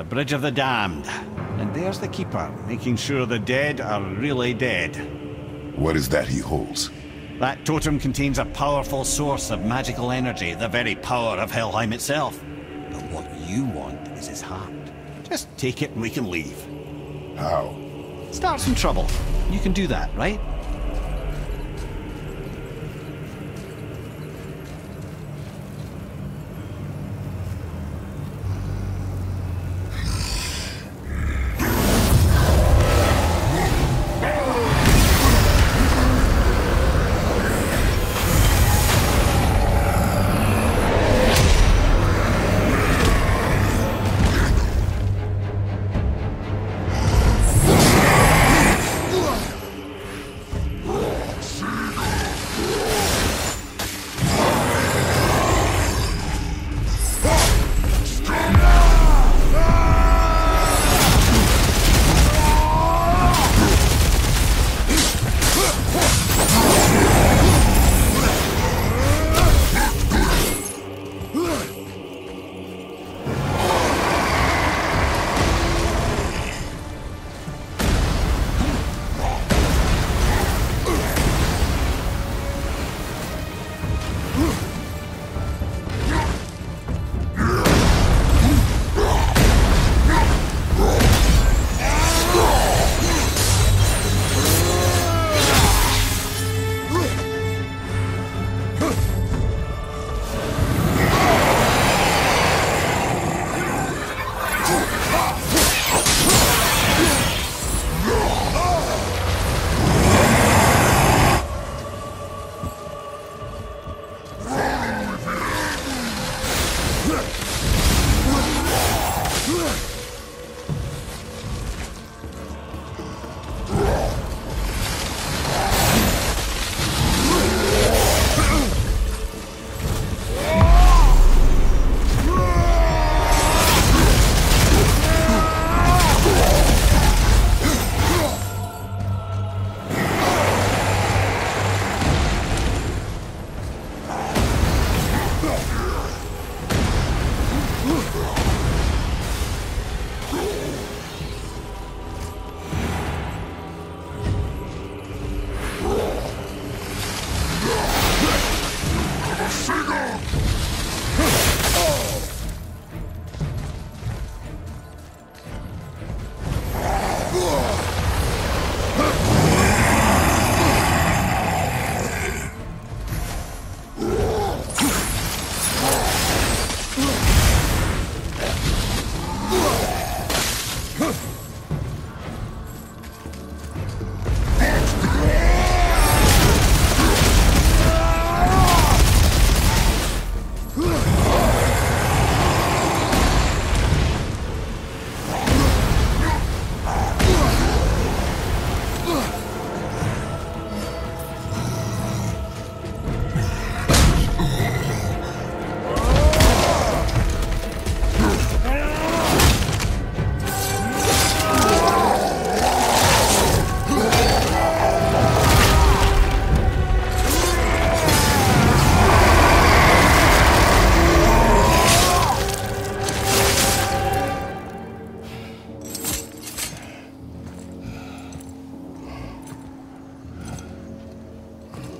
The Bridge of the Damned. And there's the Keeper, making sure the dead are really dead. What is that he holds? That totem contains a powerful source of magical energy, the very power of Helheim itself. But what you want is his heart. Just take it and we can leave. How? Start some trouble. You can do that, right?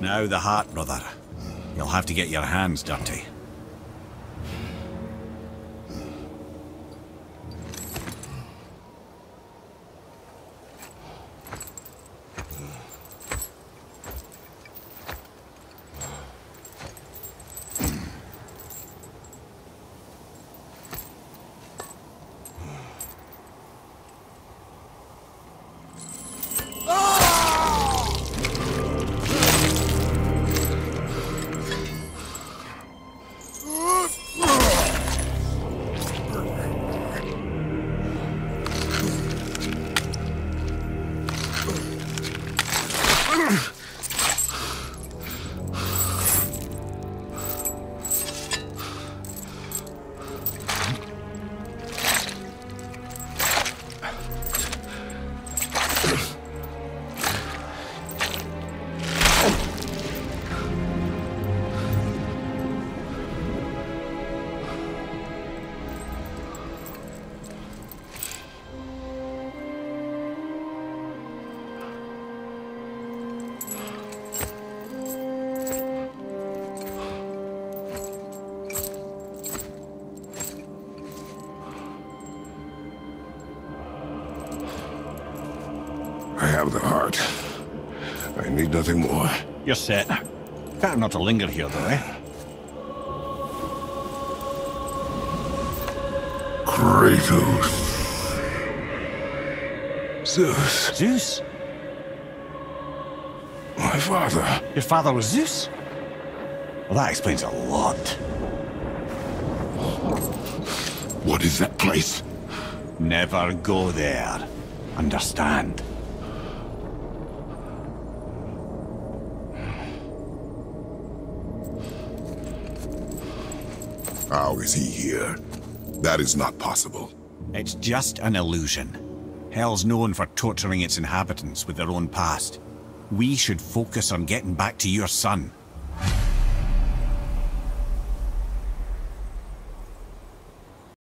Now the heart, brother. You'll have to get your hands dirty. Nothing more. You're set. Better not to linger here, though, eh? Kratos. Zeus, Zeus? my father. Your father was Zeus? Well, that explains a lot. What is that place? Never go there. Understand? How is he here? That is not possible. It's just an illusion. Hell's known for torturing its inhabitants with their own past. We should focus on getting back to your son.